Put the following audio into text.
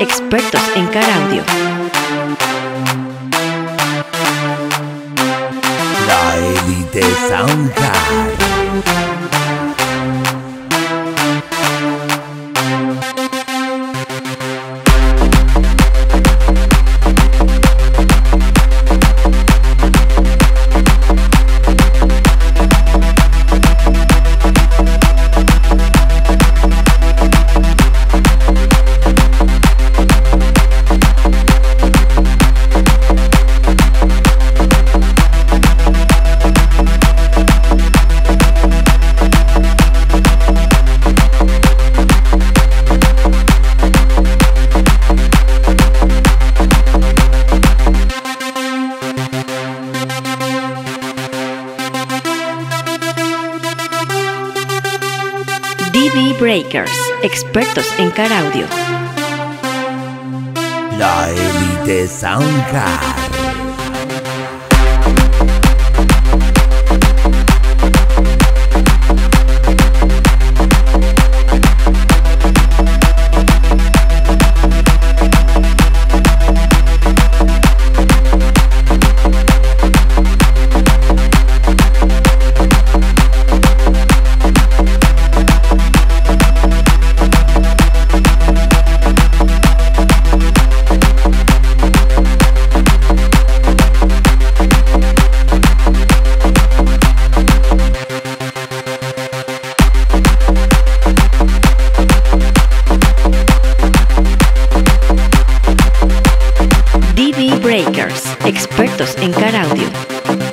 Expertos en car audio. La Elite Sound DB Breakers, expertos en car audio. La Elite Sound Expertos en car audio.